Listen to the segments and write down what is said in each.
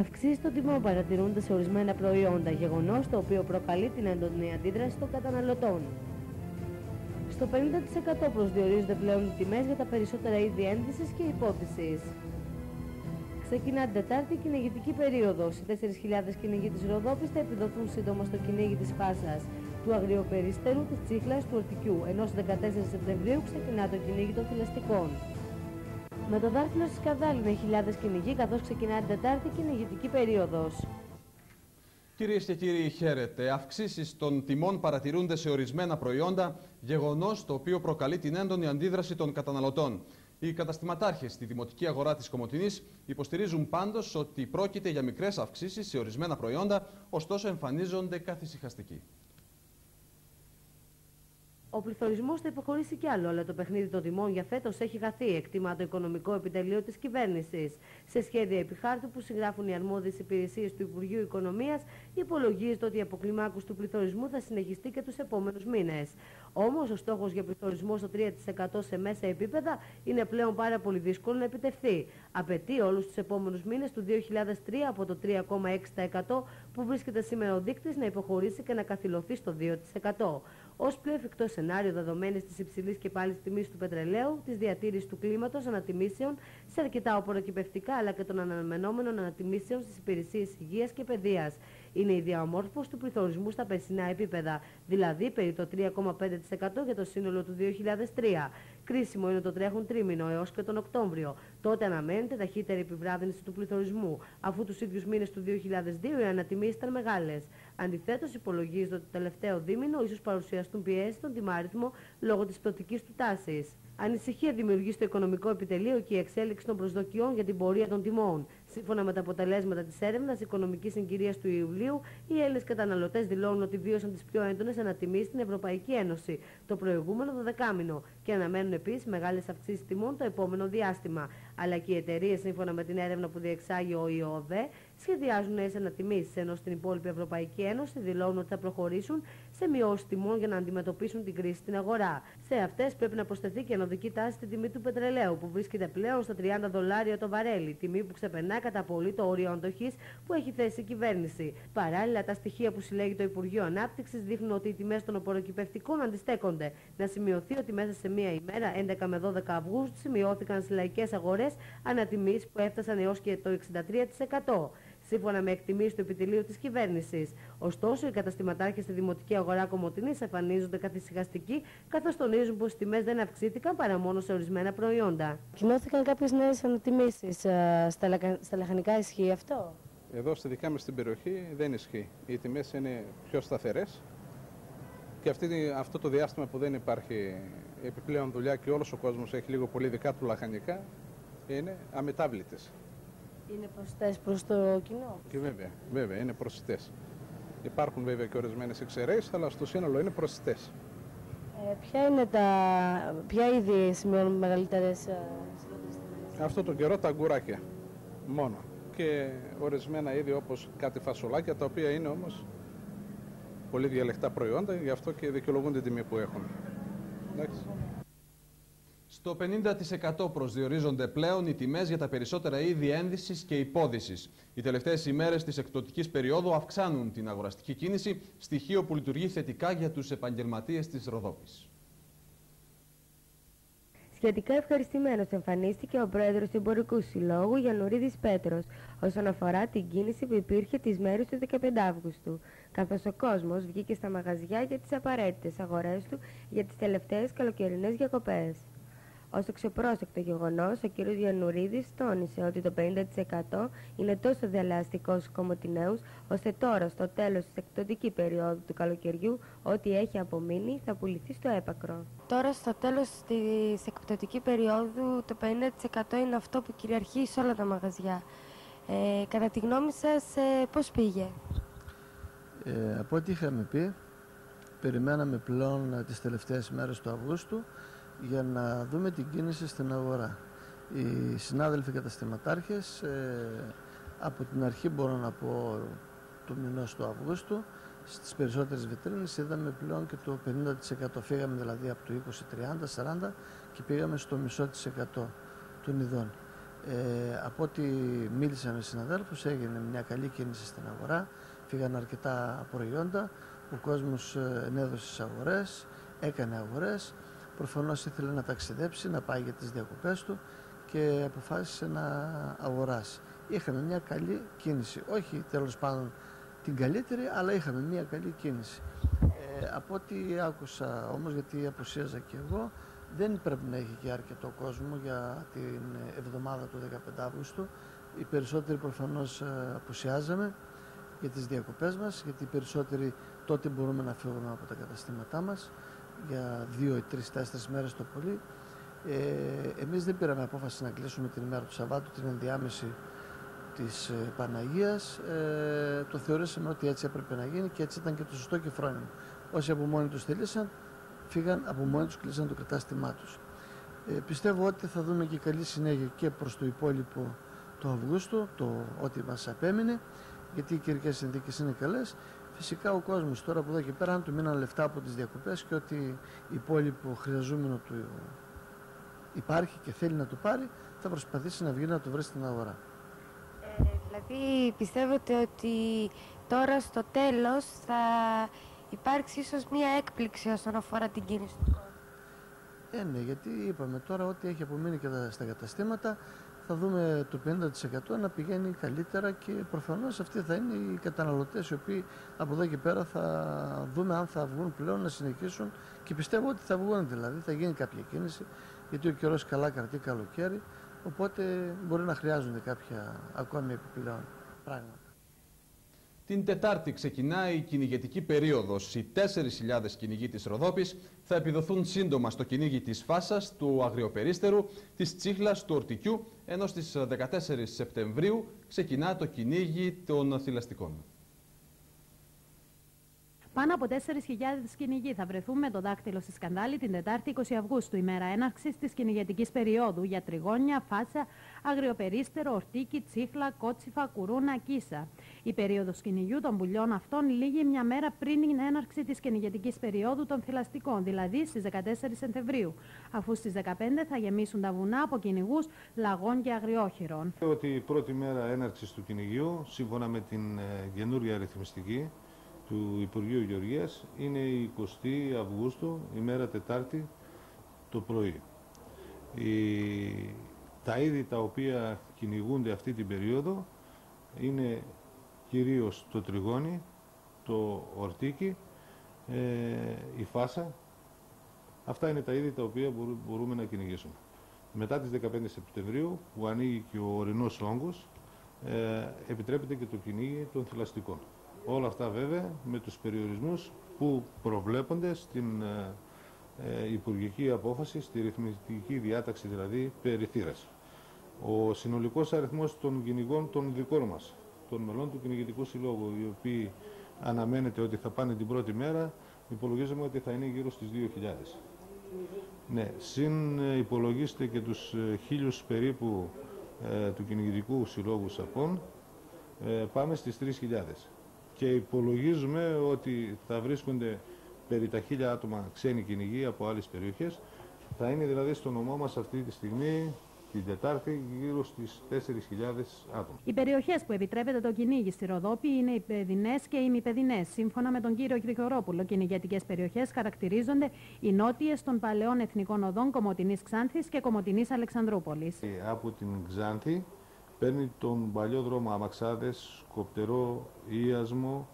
Αυξήσει των τιμών παρατηρούνται σε ορισμένα προϊόντα, γεγονός το οποίο προκαλεί την έντονη αντίδραση των καταναλωτών. Στο 50% προσδιορίζονται πλέον οι τιμές για τα περισσότερα είδη ένδυσης και υπόθεσης. Ξεκινά την Τετάρτη η κυνηγητική περίοδος. Οι 4.000 κυνηγοί της Ροδόπης θα επιδοθούν σύντομα στο κυνήγι της Πάσα, του αγριοπερίστερου, της Τσίχλας, του Ορτικιού, ενώ στις 14 Σεπτεμβρίου ξεκινά το κυνήγι των θηλαστικών. Με το δάχτυλο στη σκαδάλη είναι χιλιάδες κυνηγοί, καθώς ξεκινά την Τετάρτη κυνηγητική περίοδος. Κυρίες και κύριοι, χαίρετε. Αυξήσεις των τιμών παρατηρούνται σε ορισμένα προϊόντα, γεγονός το οποίο προκαλεί την έντονη αντίδραση των καταναλωτών. Οι καταστηματάρχες στη δημοτική αγορά της Κομωτινής υποστηρίζουν πάντως ότι πρόκειται για μικρές αυξήσεις σε ορισμένα προϊόντα, ωστόσο εμφανίζονται καθησυχαστικοί. Ο πληθωρισμός θα υποχωρήσει κι άλλο, αλλά το παιχνίδι των τιμών για φέτος έχει χαθεί, εκτιμά το οικονομικό επιτελείο της κυβέρνησης. Σε σχέδια επιχάρτου που συγγράφουν οι αρμόδιες υπηρεσίες του Υπουργείου Οικονομίας, υπολογίζεται ότι η αποκλιμάκωση του πληθωρισμού θα συνεχιστεί και τους επόμενους μήνες. Όμως, ο στόχος για πληθωρισμό στο 3% σε μέσα επίπεδα είναι πλέον πάρα πολύ δύσκολο να επιτευχθεί. Απαιτεί όλους τους επόμενους μήνες του 2003 από το 3,6% που βρίσκεται σήμερα ο δείκτης να υποχωρήσει και να καθυλωθεί στο 2% ως πιο εφικτό σενάριο δεδομένης της υψηλής και πάλι τιμής του πετρελαίου, της διατήρησης του κλίματος, ανατιμήσεων σε αρκετά οποροκυπευτικά αλλά και των αναμενόμενων ανατιμήσεων στις υπηρεσίες υγείας και παιδείας. Είναι η διαμόρφωση του πληθωρισμού στα περσινά επίπεδα, δηλαδή περί το 3,5% για το σύνολο του 2003. Κρίσιμο είναι το τρέχον τρίμηνο έως και τον Οκτώβριο. Τότε αναμένεται ταχύτερη επιβράδυνση του πληθωρισμού, αφού τους ίδιους μήνες του 2002 οι ανατιμήσεις ήταν μεγάλες. Αντιθέτως, υπολογίζεται ότι το τελευταίο δίμηνο ίσως παρουσιαστούν πιέσεις στον τιμάριθμο λόγω της πτωτικής του τάσης. Ανησυχία δημιουργεί στο οικονομικό επιτελείο και η εξέλιξη των προσδοκιών για την πορεία των τιμών. Σύμφωνα με τα αποτελέσματα της έρευνας οικονομικής συγκυρίας του Ιουλίου, οι Έλληνες καταναλωτές δηλώνουν ότι βίωσαν τις πιο έντονες ανατιμήσεις στην Ευρωπαϊκή Ένωση το προηγούμενο δεκάμινο και αναμένουν επίσης μεγάλες αυξήσεις τιμών το επόμενο διάστημα. Αλλά και οι εταιρείες, σύμφωνα με την έρευνα που διεξάγει ο ΙΟΔΕ, σχεδιάζουν νέες ανατιμήσεις, ενώ στην υπόλοιπη Ευρωπαϊκή Ένωση δηλώνουν ότι θα προχωρήσουν σε μειώσει τιμών για να αντιμετωπίσουν την κρίση στην αγορά. Σε αυτές πρέπει να προσθεθεί και ενωδική τάση στην τιμή του πετρελαίου, που βρίσκεται πλέον στα 30 δολάρια το βαρέλι, τιμή που ξεπερνά κατά πολύ το όριο αντοχής που έχει θέσει η κυβέρνηση. Παράλληλα, τα στοιχεία που συλλέγει το Υπουργείο Ανάπτυξης δείχνουν ότι οι τιμές των οποροκυπευτικών αντιστέκονται. Να σημειωθεί ότι μέσα σε μία ημέρα, 11 με 12 Αυγούστου, σημειώθηκαν στις λαϊκές αγορές ανατιμήσεις που έφτασαν έως και το 63% σύμφωνα με εκτιμήσεις του επιτελείου της κυβέρνησης. Ωστόσο, οι καταστηματάρχες στη δημοτική αγορά Κομωτινής εμφανίζονται καθησυχαστικοί, καθώς τονίζουν πως οι τιμές δεν αυξήθηκαν παρά μόνο σε ορισμένα προϊόντα. Κοινώθηκαν κάποιες νέες ανατιμήσεις ε, στα λαχανικά, ισχύει αυτό; Εδώ στη δικά μας την περιοχή δεν ισχύει. Οι τιμές είναι πιο σταθερές και αυτή, αυτό το διάστημα που δεν υπάρχει επιπλέον δουλειά και όλος ο κόσμος έχει λίγο πολύ δικά του λαχανικά είναι αμετάβλητες. Είναι προσιτές προς το κοινό. Και βέβαια, βέβαια είναι προσιτές. Υπάρχουν βέβαια και ορισμένες εξαιρέσεις, αλλά στο σύνολο είναι προσιτές. Ε, ποια είναι τα. Ποια είδη σημειώνουν μεγαλύτερες Αυτό το καιρό τα αγκουράκια. Μόνο. Και ορισμένα είδη όπως κάτι φασολάκια, τα οποία είναι όμως πολύ διαλεκτά προϊόντα, γι' αυτό και δικαιολογούν την τιμή που έχουν. Εντάξει. Στο 50% προσδιορίζονται πλέον οι τιμές για τα περισσότερα είδη ένδυσης και υπόδησης. Οι τελευταίες ημέρες της εκπτωτικής περίοδου αυξάνουν την αγοραστική κίνηση, στοιχείο που λειτουργεί θετικά για τους επαγγελματίες της Ροδόπης. Σχετικά ευχαριστημένος εμφανίστηκε ο πρόεδρος του Εμπορικού Συλλόγου Γιαννουρίδης Πέτρος όσον αφορά την κίνηση που υπήρχε τις μέρες του 15 Αύγουστου, καθώς ο κόσμος βγήκε στα μαγαζιά για τις απαραίτητες αγορές του για τις τελευταίες καλοκαιρινές διακοπές. Ω εξωπρόσεκτο γεγονός, ο κ. Διανουρίδη τόνισε ότι το 50% είναι τόσο διαλαστικός στου κομμωτινέους, ώστε τώρα στο τέλος της εκπτωτική περίοδου του καλοκαιριού, ό,τι έχει απομείνει θα πουληθεί στο έπακρο. Τώρα στο τέλος της εκπτωτική περίοδου, το 50% είναι αυτό που κυριαρχεί σε όλα τα μαγαζιά. Ε, κατά τη γνώμη σας, ε, πώς πήγε; Ε, από ό,τι είχαμε πει, περιμέναμε πλέον τις τελευταίες μέρες του Αυγούστου για να δούμε την κίνηση στην αγορά. Οι συνάδελφοι καταστηματάρχες ε, από την αρχή μπορώ να πω του μηνός του Αυγούστου στις περισσότερες βιτρίνες είδαμε πλέον και το 50% φύγαμε δηλαδή από το 20, 30, 40 και πήγαμε στο μισό της εκατό των ειδών. Ε, από ό,τι μίλησα με συναδέλφους έγινε μια καλή κίνηση στην αγορά, φύγαν αρκετά προϊόντα, ο κόσμος ε, ενέδωσε στις αγορές, έκανε αγορές, προφανώς ήθελε να ταξιδέψει, να πάει για τις διακοπές του και αποφάσισε να αγοράσει. Είχαμε μια καλή κίνηση, όχι τέλος πάντων την καλύτερη, αλλά είχαμε μια καλή κίνηση. Ε, από ό,τι άκουσα όμως, γιατί αποσίαζα και εγώ, δεν πρέπει να έχει και αρκετό κόσμο για την εβδομάδα του 15 Αύγουστου. Οι περισσότεροι προφανώς ε, αποσιάζαμε για τις διακοπές μας, γιατί οι περισσότεροι τότε μπορούμε να φύγουμε από τα καταστήματά μας για δύο ή τρεις, τέσσερις μέρες το πολύ. Ε, εμείς δεν πήραμε απόφαση να κλείσουμε την ημέρα του Σαββάτου, την ενδιάμεση της ε, Παναγίας. Ε, το θεωρήσαμε ότι έτσι έπρεπε να γίνει και έτσι ήταν και το σωστό και φρόνιμο. Όσοι από μόνοι τους θελήσαν, φύγαν από μόνοι τους, κλείσαν το κατάστημά τους. Ε, πιστεύω ότι θα δούμε και καλή συνέχεια και προς το υπόλοιπο του Αυγούστου, το ότι μας απέμεινε, γιατί οι καιρικές συνθήκες είναι καλές. Φυσικά ο κόσμος τώρα από εδώ και πέρα, αν του μείναν λεφτά από τις διακοπές και ότι υπόλοιπο χρειαζόμενο του υπάρχει και θέλει να το πάρει, θα προσπαθήσει να βγει να το βρει στην αγορά. Ε, δηλαδή πιστεύετε ότι τώρα στο τέλος θα υπάρξει ίσως μία έκπληξη όσον αφορά την κίνηση του κόσμου; Ε, ναι, γιατί είπαμε τώρα ότι έχει απομείνει και στα καταστήματα θα δούμε το 50% να πηγαίνει καλύτερα και προφανώς αυτοί θα είναι οι καταναλωτές οι οποίοι από εδώ και πέρα θα δούμε αν θα βγουν πλέον να συνεχίσουν και πιστεύω ότι θα βγουν δηλαδή, θα γίνει κάποια κίνηση γιατί ο καιρός καλά κρατεί καλοκαίρι οπότε μπορεί να χρειάζονται κάποια ακόμη επιπλέον πράγματα. Την Τετάρτη ξεκινάει η κυνηγετική περίοδος. Οι 4.000 κυνηγοί της Ροδόπης θα επιδοθούν σύντομα στο κυνήγι της Φάσας, του Αγριοπερίστερου, της Τσίχλας, του Ορτικιού, ενώ στις 14 Σεπτεμβρίου ξεκινά το κυνήγι των θηλαστικών. Πάνω από 4.000 κυνηγοί θα βρεθούν με το δάκτυλο στη σκανδάλη την Τετάρτη 20 Αυγούστου, ημέρα έναρξης της κυνηγετικής περίοδου για τριγώνια, φάσα, αγριοπερίστερο, ορτίκι, τσίχλα, κότσιφα, κουρούνα, κίσα. Η περίοδος κυνηγιού των πουλιών αυτών λήγει μια μέρα πριν την έναρξη της κυνηγετικής περίοδου των θηλαστικών, δηλαδή στις 14 Σεπτεμβρίου, αφού στις 15 θα γεμίσουν τα βουνά από κυνηγούς λαγών και αγριόχειρων. Ότι η πρώτη μέρα έναρξης του κυνηγιού, σύμφωνα με την ε, καινούρια αριθμιστική, του Υπουργείου Γεωργίας είναι η 20 Αυγούστου, ημέρα Τετάρτη, το πρωί. Η... Τα είδη τα οποία κυνηγούνται αυτή την περίοδο είναι κυρίως το τριγώνι, το ορτίκι, ε, η φάσα. Αυτά είναι τα είδη τα οποία μπορούμε να κυνηγήσουμε. Μετά τις 15 Σεπτεμβρίου, που ανοίγει και ο ορεινός όγκος, ε, επιτρέπεται και το κυνήγι των θηλαστικών. Όλα αυτά βέβαια με τους περιορισμούς που προβλέπονται στην ε, ε, υπουργική απόφαση, στη ρυθμιστική διάταξη δηλαδή περί Ο συνολικός αριθμός των κυνηγών των δικών μας, των μελών του κυνηγητικού συλλόγου, οι οποίοι αναμένεται ότι θα πάνε την πρώτη μέρα, υπολογίζουμε ότι θα είναι γύρω στις 2.000. Ναι, συν ε, υπολογίστε και τους χίλιους περίπου του κυνηγητικού συλλόγου Σαπών, πάμε στις 3.000 και υπολογίζουμε ότι θα βρίσκονται περί τα χίλια άτομα ξένοι κυνηγοί από άλλες περιοχές. Θα είναι δηλαδή στο νομό μας αυτή τη στιγμή την Τετάρτη γύρω στις 4.000 άτομα. Οι περιοχές που επιτρέπεται το κυνήγι στη Ροδόπη είναι οι παιδινές και οι ημιπαιδινές. Σύμφωνα με τον κύριο Γρηγορόπουλο, κυνηγετικές περιοχές χαρακτηρίζονται οι νότιες των παλαιών εθνικών οδών Κομωτινής Ξάνθης και Κομωτινής Αλεξανδρούπολης. Ε, από την Ξάνθη παίρνει τον παλιό δρόμο Αμαξάδες, Σκοπτερό, Ίασμο,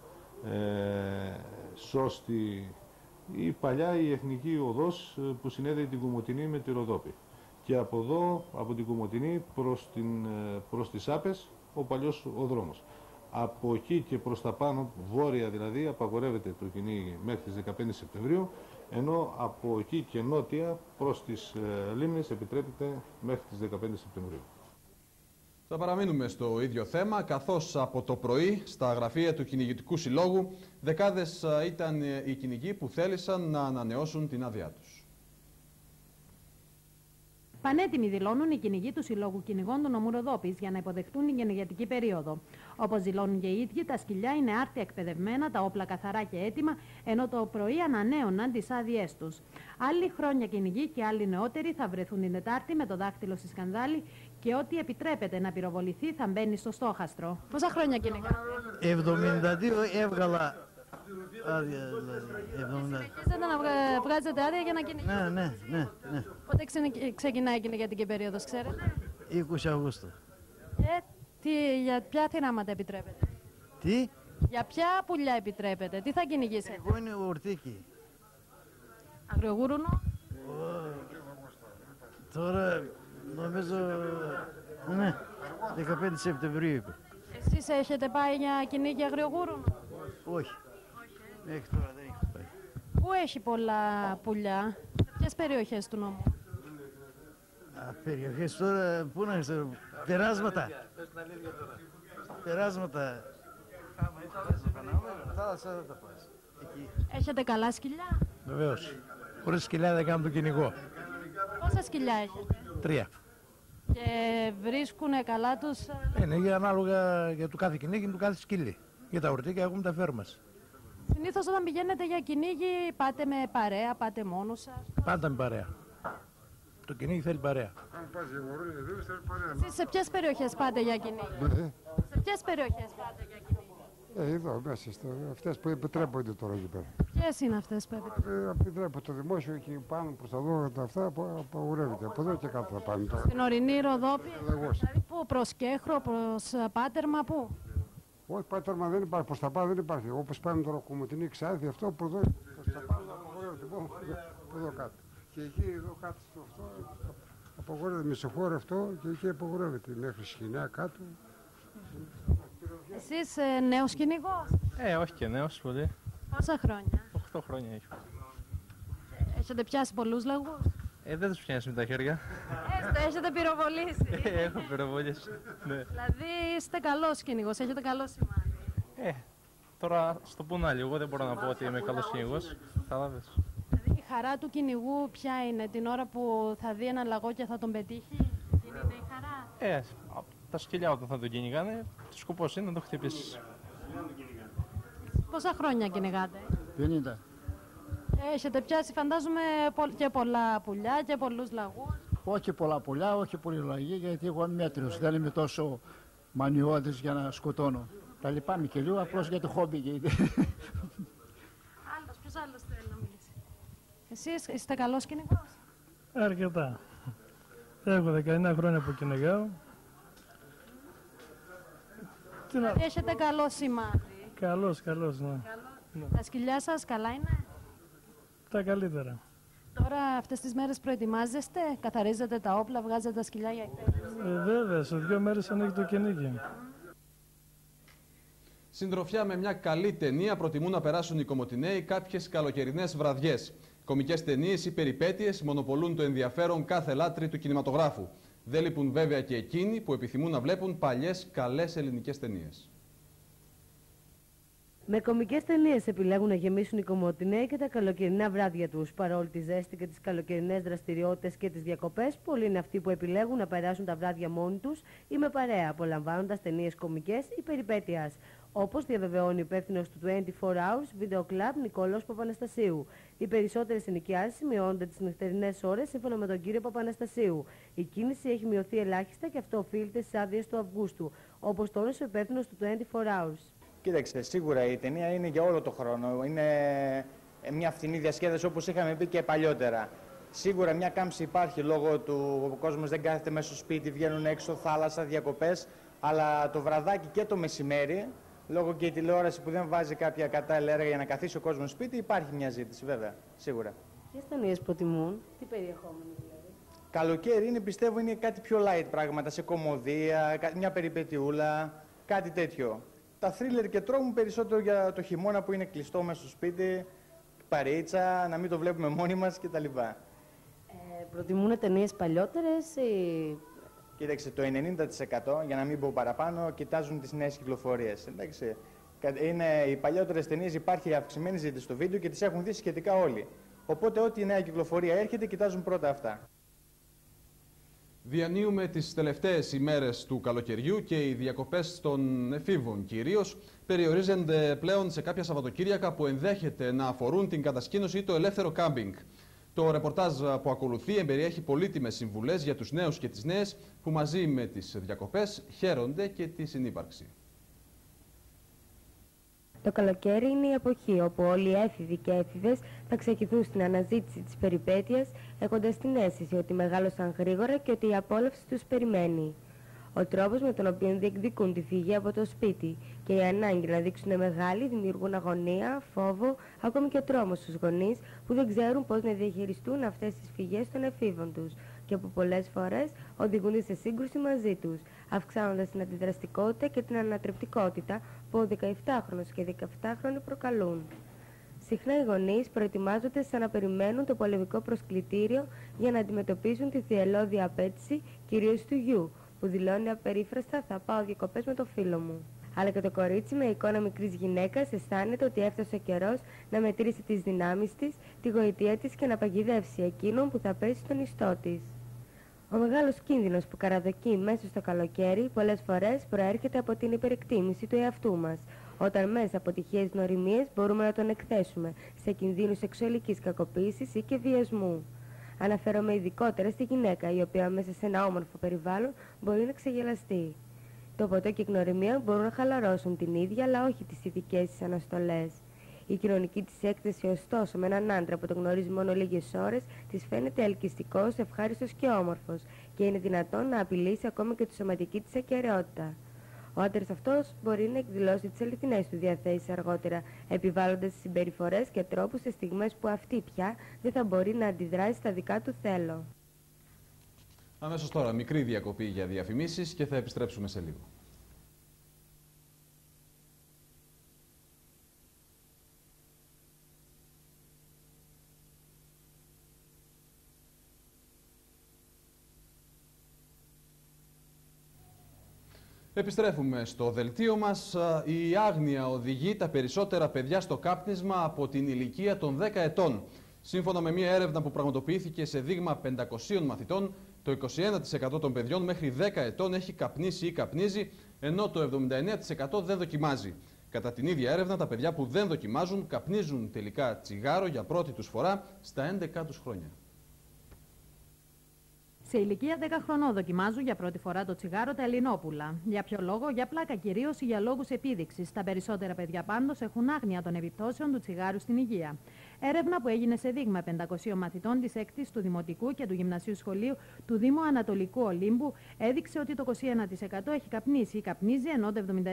ε, Σώστη, η παλιά η εθνική οδός ε, που συνέδεει την Κουμωτινή με τη Ροδόπη. Και από εδώ, από την Κουμωτινή προς, την, ε, προς τις Άπες, ο παλιός ο δρόμος. Από εκεί και προς τα πάνω, βόρεια δηλαδή, απαγορεύεται το κυνήγι μέχρι τις 15 Σεπτεμβρίου, ενώ από εκεί και νότια προς τις ε, λίμνες επιτρέπεται μέχρι τις 15 Σεπτεμβρίου. Θα παραμείνουμε στο ίδιο θέμα, καθώς από το πρωί στα γραφεία του Κυνηγητικού Συλλόγου δεκάδες ήταν οι κυνηγοί που θέλησαν να ανανεώσουν την άδειά τους. Πανέτοιμοι δηλώνουν οι κυνηγοί του Συλλόγου Κυνηγών του νομού Ροδόπης για να υποδεχτούν την γενεγετική περίοδο. Όπως δηλώνουν και οι ίδιοι, τα σκυλιά είναι άρτια εκπαιδευμένα, τα όπλα καθαρά και έτοιμα, ενώ το πρωί ανανέωναν τις άδειές τους. Άλλοι χρόνια κυνηγοί και άλλοι νεότεροι θα βρεθούν την Τετάρτη με το δάχτυλο στη σκανδάλη και ό,τι επιτρέπεται να πυροβοληθεί θα μπαίνει στο στόχαστρο. Πόσα χρόνια κυνηγάτε; 72 έβγαλα άδεια. δηλαδή, 70. Συνεχίζετε να βγα- βγάζετε άδεια για να κυνηγάτε. Ναι, ναι, ναι, ναι. Πότε ξενε- ξεκινάει η κυνηγατική περίοδος, ξέρετε; 20 Αυγούστου. Και τι, για ποια θυράματα επιτρέπετε; Τι, Για ποια πουλιά επιτρέπετε, τι θα κυνηγήσετε; εγώ είναι ορτίκη. Αγριογούρουνο, Τώρα νομίζω, ναι, 15 Σεπτεμβρίου είπε. εσείς έχετε πάει για κυνήγι αγριογούρουνο. Όχι. Μέχρι τώρα δεν έχω πάει. Πού έχει πολλά πουλιά, σε ποιες περιοχές του νόμου; Α, περιοχές τώρα, πού να ξέρω, περάσματα. Περάσματα. Θάλασσα δεν τα πας. Εκεί. Έχετε καλά σκυλιά; Βεβαίως. Χωρίς σκυλιά δεν κάνουμε το κυνηγό. Πόσα σκυλιά έχετε; Τρία. Και βρίσκουν καλά τους... ε, Είναι για ανάλογα για το κάθε κυνήγι του κάθε σκύλι. Για τα ορτίκια έχουμε τα φέρμα μας. Συνήθως όταν πηγαίνετε για κυνήγι πάτε με παρέα, πάτε μόνος σας. Πάντα με παρέα. Το κυνήγι θέλει παρέα. Εσείς σε ποιες περιοχές πάτε για κυνήγι; Σε ποιες περιοχές πάτε για κυνήγι; Ε, εδώ μέσα, στο, αυτές που επιτρέπονται τώρα εκεί πέρα. Ποιες είναι αυτές που επιτρέπετε. Ε, επιτρέπω το δημόσιο εκεί πάνω προς τα δω τα αυτά που απαγορεύεται. Από εδώ και κάτω θα πάνε τώρα. Στην ορεινή Ροδόπη. Λαγός. Δηλαδή πού, προς Κέχρο, προς ε, Πάτερμα, πού; Όχι, πάτορμα δεν υπάρχει, προς τα πάνω δεν υπάρχει. Όπως πάνε τώρα κομμωτινή ξάδι, αυτό που εδώ προς τα πάνω απαγορεύεται. Μόνο από εδώ κάτω. Και εκεί εδώ κάτω στο αυτό απαγορεύεται μισοχώρο αυτό και εκεί απαγορεύεται μέχρι σκηνιά κάτω. Εσείς ε, νέος κυνηγός; Ε, όχι και νέος πολύ. Πόσα χρόνια; 8 χρόνια έχει. Έχετε πιάσει πολλούς λαγούς. Ε, δεν τους πιάνεις με τα χέρια. Έστω, έχετε πυροβολήσει. Ε, Έχω πυροβολήσει. Ναι. δηλαδή είστε καλός κυνηγός, έχετε καλό σημάδι. Ε, τώρα στο πουν άλλοι. Εγώ δεν μπορώ να πω ότι είμαι καλός κυνηγός. Κατάλαβες. Δηλαδή η χαρά του κυνηγού ποια είναι, την ώρα που θα δει ένα λαγό και θα τον πετύχει; Αυτή είναι η χαρά; Ε, απ' τα σκυλιά όταν θα τον κυνηγάνε, το σκοπός είναι να το χτυπήσεις. Πόσα χρόνια κυνηγάτε; 50. Έχετε πιάσει φαντάζομαι πο- και πολλά πουλιά και πολλούς λαγούς. Όχι πολλά πουλιά, όχι πολύ λαγή, γιατί εγώ είμαι μέτριος. Δεν είμαι τόσο μανιώδης για να σκοτώνω. Τα λυπάμαι και λίγο, απλώς για το χόμπι. γιατί- Άλλος, ποιος άλλος θέλει να μιλήσει; Εσείς είστε καλός κυνηγός; Αρκετά. Έχω 19 χρόνια που κυνηγάω. Τι να... Δηλαδή έχετε καλό σημάδι. Καλός, καλός, ναι. Τα σκυλιά σας καλά είναι; Τα καλύτερα. Τώρα αυτές τις μέρες προετοιμάζεστε, καθαρίζετε τα όπλα, βγάζετε τα σκυλιά για εκτέλεση. Ε, βέβαια, σε δύο μέρες ανοίγει το κυνήγι. Συντροφιά με μια καλή ταινία προτιμούν να περάσουν οι Κομωτινέοι κάποιες καλοκαιρινές βραδιές. Κομικές ταινίες ή περιπέτειες μονοπολούν το ενδιαφέρον κάθε λάτρη του κινηματογράφου. Δεν λείπουν βέβαια και εκείνοι που επιθυμούν να βλέπουν παλιές καλές ελληνικές ταινίες. Με κομικές ταινίες επιλέγουν να γεμίσουν οι Κομωτινέοι και τα καλοκαιρινά βράδια τους. Παρόλη τη ζέστη και τις καλοκαιρινές δραστηριότητες και τις διακοπές, πολλοί είναι αυτοί που επιλέγουν να περάσουν τα βράδια μόνοι τους ή με παρέα, απολαμβάνοντας ταινίες κομικές ή περιπέτειας. Όπως διαβεβαιώνει ο υπεύθυνος του 24 Hours Video Club Νικόλαος Παπαναστασίου. Οι περισσότερες ενοικιάσει μειώνονται τις νυχτερινές ώρες σύμφωνα με τον κύριο Παπαναστασίου. Η κίνηση έχει μειωθεί ελάχιστα και αυτό οφείλεται στις άδειες του Αυγούστου, όπως τόνισε ο υπεύθυνος του 24 Hours. Κοίταξε, σίγουρα η ταινία είναι για όλο το χρόνο. Είναι ε, μια φθηνή διασκέδαση όπως είχαμε πει και παλιότερα. Σίγουρα μια κάμψη υπάρχει λόγω του ο κόσμος δεν κάθεται μέσα στο σπίτι, βγαίνουν έξω, θάλασσα, διακοπές. Αλλά το βραδάκι και το μεσημέρι, λόγω και η τηλεόραση που δεν βάζει κάποια κατάλληλα έργα για να καθίσει ο κόσμος σπίτι, υπάρχει μια ζήτηση βέβαια, σίγουρα. Ποιε ταινίε προτιμούν, τι περιεχόμενο δηλαδή. Καλοκαίρι είναι, πιστεύω, είναι κάτι πιο light πράγματα, σε κομμωδία, κα- μια περιπετειούλα, κάτι τέτοιο. Τα θρίλερ και τρόμου περισσότερο για το χειμώνα που είναι κλειστό μέσα στο σπίτι, παρείτσα, να μην το βλέπουμε μόνοι μας κτλ. Ε, προτιμούν ταινίες παλιότερες ή. Κοίταξε, το 90% για να μην πω παραπάνω, κοιτάζουν τις νέες κυκλοφορίες. Εντάξει, κα- είναι, οι παλιότερες ταινίες υπάρχει αυξημένη ζήτηση στο βίντεο και τις έχουν δει σχετικά όλοι. Οπότε ό,τι νέα κυκλοφορία έρχεται, κοιτάζουν πρώτα αυτά. Διανύουμε τις τελευταίες ημέρες του καλοκαιριού και οι διακοπές των εφήβων κυρίως περιορίζονται πλέον σε κάποια Σαββατοκύριακα που ενδέχεται να αφορούν την κατασκήνωση ή το ελεύθερο κάμπινγκ. Το ρεπορτάζ που ακολουθεί εμπεριέχει πολύτιμες συμβουλές για τους νέους και τις νέες που μαζί με τις διακοπές χαίρονται και τη συνύπαρξη. Το καλοκαίρι είναι η εποχή όπου όλοι οι έφηβοι και έφηβες θα ξεκινούν στην αναζήτηση της περιπέτειας έχοντας την αίσθηση ότι μεγάλωσαν γρήγορα και ότι η απόλαυση τους περιμένει. Ο τρόπος με τον οποίο διεκδικούν τη φυγή από το σπίτι και η ανάγκη να δείξουν μεγάλη δημιουργούν αγωνία, φόβο, ακόμη και τρόμο στους γονείς που δεν ξέρουν πώς να διαχειριστούν αυτές τις φυγές των εφήβων τους και που πολλές φορές οδηγούνται σε σύγκρουση μαζί τους, αυξάνοντας την αντιδραστικότητα και την ανατρεπτικότητα που ο 17χρονο και 17χρονοι προκαλούν. Συχνά οι γονείς προετοιμάζονται σαν να περιμένουν το πολεμικό προσκλητήριο για να αντιμετωπίσουν τη θυελώδη απέτηση κυρίως του γιου, που δηλώνει απερίφραστα θα πάω διακοπές με το φίλο μου. Αλλά και το κορίτσι με εικόνα μικρής γυναίκας αισθάνεται ότι έφτασε ο καιρός να μετρήσει τις δυνάμεις της, τη γοητεία της και να παγιδεύσει εκείνον που θα πέσει στον ιστό της. Ο μεγάλος κίνδυνος που καραδοκεί μέσα στο καλοκαίρι πολλές φορές προέρχεται από την υπερεκτίμηση του εαυτού μας, όταν μέσα από τυχαίες γνωριμίες μπορούμε να τον εκθέσουμε σε κινδύνους σεξουαλικής κακοποίησης ή και βιασμού. Αναφέρομαι ειδικότερα στη γυναίκα, η οποία μέσα σε ένα όμορφο περιβάλλον μπορεί να ξεγελαστεί. Το ποτό και η γνωριμία μπορούν να χαλαρώσουν την ίδια, αλλά όχι τις ειδικές της αναστολές. Η κοινωνική της έκθεση, ωστόσο, με έναν άντρα που τον γνωρίζει μόνο λίγες ώρες, της φαίνεται ελκυστικός, ευχάριστος και όμορφος και είναι δυνατόν να απειλήσει ακόμα και τη σωματική της ακαιρεότητα. Ο άντρα αυτός μπορεί να εκδηλώσει τις αληθινές του διαθέσεις αργότερα, επιβάλλοντας συμπεριφορές και τρόπους σε στιγμές που αυτή πια δεν θα μπορεί να αντιδράσει στα δικά του θέλω. Αμέσως τώρα, μικρή διακοπή για διαφημίσεις και θα επιστρέψουμε σε λίγο. Επιστρέφουμε στο δελτίο μας. Η άγνοια οδηγεί τα περισσότερα παιδιά στο κάπνισμα από την ηλικία των 10 ετών. Σύμφωνα με μια έρευνα που πραγματοποιήθηκε σε δείγμα 500 μαθητών, το 21% των παιδιών μέχρι 10 ετών έχει καπνίσει ή καπνίζει, ενώ το 79% δεν δοκιμάζει. Κατά την ίδια έρευνα, τα παιδιά που δεν δοκιμάζουν καπνίζουν τελικά τσιγάρο για πρώτη τους φορά στα 11 τους χρόνια. Σε ηλικία 10 χρονών δοκιμάζουν για πρώτη φορά το τσιγάρο τα Ελληνόπουλα. Για ποιο λόγο, για πλάκα κυρίως ή για λόγους επίδειξης. Τα περισσότερα παιδιά πάντως έχουν άγνοια των επιπτώσεων του τσιγάρου στην υγεία. Έρευνα που έγινε σε δείγμα 500 μαθητών της 6η του Δημοτικού και του Γυμνασίου Σχολείου του Δήμου Ανατολικού Ολύμπου έδειξε ότι το 21% έχει καπνίσει ή καπνίζει, ενώ το 79%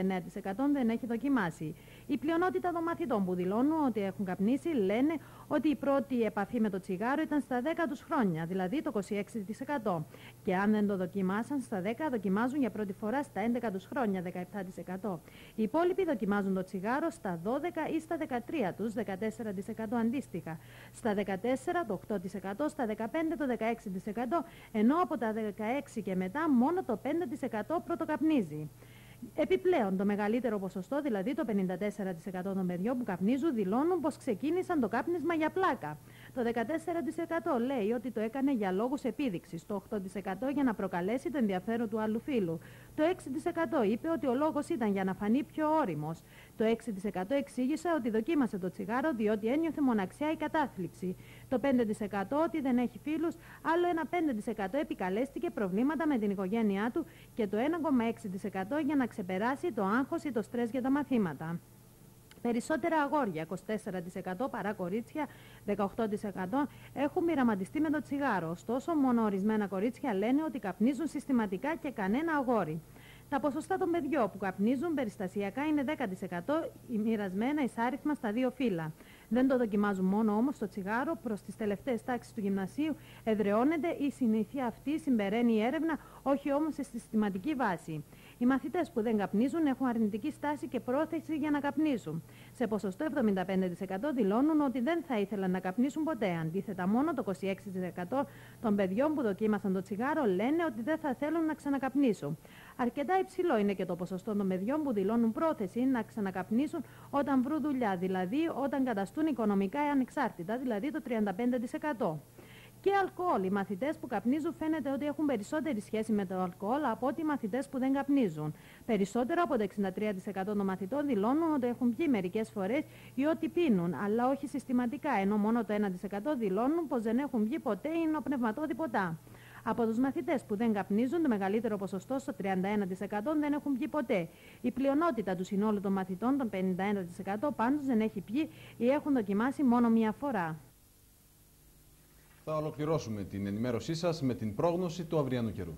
δεν έχει δοκιμάσει. Η πλειονότητα των μαθητών που δηλώνουν ότι έχουν καπνίσει λένε ότι η πρώτη επαφή με το τσιγάρο ήταν στα 10 τους χρόνια, δηλαδή το 26%. Και αν δεν το δοκιμάσαν στα 10, δοκιμάζουν για πρώτη φορά στα 11 τους χρόνια, 17%. Οι υπόλοιποι δοκιμάζουν το τσιγάρο στα 12 ή στα 13 τους, 14% αντίστοιχα. Στα 14 το 8%, στα 15 το 16%, ενώ από τα 16 και μετά μόνο το 5% πρωτοκαπνίζει. Επιπλέον, το μεγαλύτερο ποσοστό, δηλαδή το 54% των παιδιών που καπνίζουν, δηλώνουν πως ξεκίνησαν το κάπνισμα για πλάκα. Το 14% λέει ότι το έκανε για λόγους επίδειξης, το 8% για να προκαλέσει το ενδιαφέρον του άλλου φίλου. Το 6% είπε ότι ο λόγος ήταν για να φανεί πιο όριμος. Το 6% εξήγησε ότι δοκίμασε το τσιγάρο διότι ένιωθε μοναξιά ή κατάθλιψη. Το 5% ότι δεν έχει φίλους, άλλο ένα 5% επικαλέστηκε προβλήματα με την οικογένειά του και το 1,6% για να ξεπεράσει το άγχος ή το στρες για τα μαθήματα. Περισσότερα αγόρια, 24% παρά κορίτσια, 18% έχουν μοιραματιστεί με το τσιγάρο. Ωστόσο, μόνο ορισμένα κορίτσια λένε ότι καπνίζουν συστηματικά και κανένα αγόρι. Τα ποσοστά των παιδιών που καπνίζουν περιστασιακά είναι 10% μοιρασμένα εισάριθμα στα δύο φύλλα. Δεν το δοκιμάζουν μόνο όμως το τσιγάρο, προς τις τελευταίες τάξεις του γυμνασίου εδραιώνεται η συνήθεια αυτή, συμπεραίνει η έρευνα, όχι όμως σε συστηματική βάση. Οι μαθητές που δεν καπνίζουν έχουν αρνητική στάση και πρόθεση για να καπνίζουν. Σε ποσοστό 75% δηλώνουν ότι δεν θα ήθελαν να καπνίσουν ποτέ. Αντίθετα, μόνο το 26% των παιδιών που δοκίμασαν το τσιγάρο λένε ότι δεν θα θέλουν να ξανακαπνίσουν. Αρκετά υψηλό είναι και το ποσοστό των παιδιών που δηλώνουν πρόθεση να ξανακαπνίσουν όταν βρουν δουλειά, δηλαδή όταν καταστούν οικονομικά ανεξάρτητα, δηλαδή το 35%. Και αλκοόλ. Οι μαθητές που καπνίζουν φαίνεται ότι έχουν περισσότερη σχέση με το αλκοόλ από ότι οι μαθητές που δεν καπνίζουν. Περισσότερο από το 63% των μαθητών δηλώνουν ότι έχουν πιει μερικές φορές ή ότι πίνουν, αλλά όχι συστηματικά, ενώ μόνο το 1% δηλώνουν πως δεν έχουν πιει ποτέ ή νοπνευματόδη ποτά. Από τους μαθητές που δεν καπνίζουν, το μεγαλύτερο ποσοστό, στο 31% δεν έχουν πιει ποτέ. Η πλειονότητα τους συνόλου των μαθητών, των 51% πάντως δεν έχει πιει ή έχουν δοκιμάσει μόνο μία φορά. Θα ολοκληρώσουμε την ενημέρωσή σας με την πρόγνωση του αυριανού καιρού.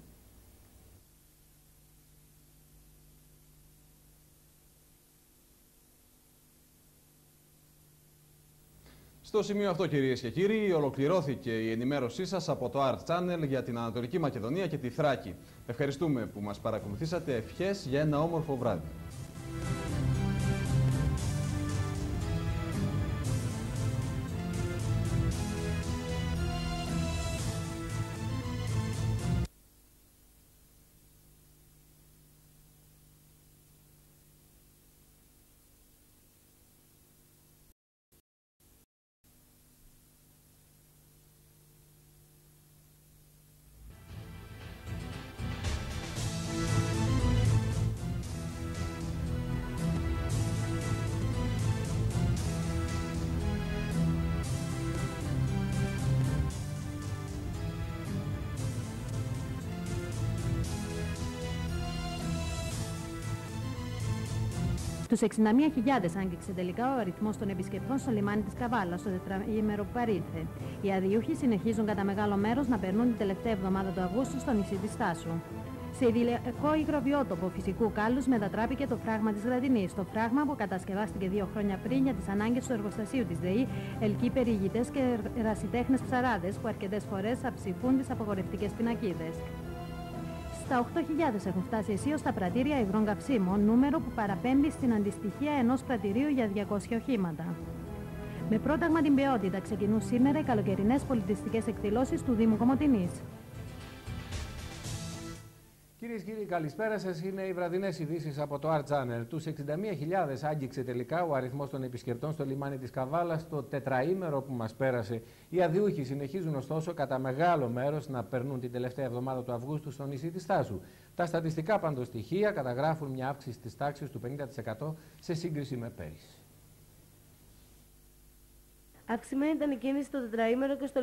Στο σημείο αυτό κυρίες και κύριοι ολοκληρώθηκε η ενημέρωσή σας από το Art Channel για την Ανατολική Μακεδονία και τη Θράκη. Ευχαριστούμε που μας παρακολουθήσατε. Ευχές για ένα όμορφο βράδυ. Στου 61.000 άγγιξε τελικά ο αριθμός των επισκεπτών στο λιμάνι της Καβάλας, στο τετραήμερο που παρήλθε. Οι αδειούχοι συνεχίζουν κατά μεγάλο μέρος να περνούν την τελευταία εβδομάδα του Αυγούστου στο νησί της Στάσου. Σε ιδηλιακό υγροβιότοπο φυσικού κάλους μετατράπηκε το φράγμα της Γραδινής. Το φράγμα που κατασκευάστηκε δύο χρόνια πριν για τις ανάγκες του εργοστασίου της ΔΕΗ ελκύει περιηγητές και ερασιτέχνες ψαράδες που αρκετές φορές αψηφούν τις απογορευτικές πινακίδες. Στα 8.000 έχουν φτάσει αισίως στα πρατήρια υγρών καυσίμων, νούμερο που παραπέμπει στην αντιστοιχεία ενός πρατηρίου για 200 οχήματα. Με πρόταγμα την ποιότητα ξεκινούν σήμερα οι καλοκαιρινές πολιτιστικές εκδηλώσεις του Δήμου Κομωτινής. Κυρίες και κύριοι, καλησπέρα σας. Είναι οι βραδινές ειδήσεις από το Art Channel. Τους 61.000 άγγιξε τελικά ο αριθμός των επισκεπτών στο λιμάνι της Καβάλας το τετραήμερο που μας πέρασε. Οι αδειούχοι συνεχίζουν ωστόσο κατά μεγάλο μέρος να περνούν την τελευταία εβδομάδα του Αυγούστου στο νησί της Τάσου. Τα στατιστικά παντοστοιχεία καταγράφουν μια αύξηση της τάξης του 50% σε σύγκριση με πέρυσι. Αυξημένη ήταν η κίνηση το τετραήμερο και στο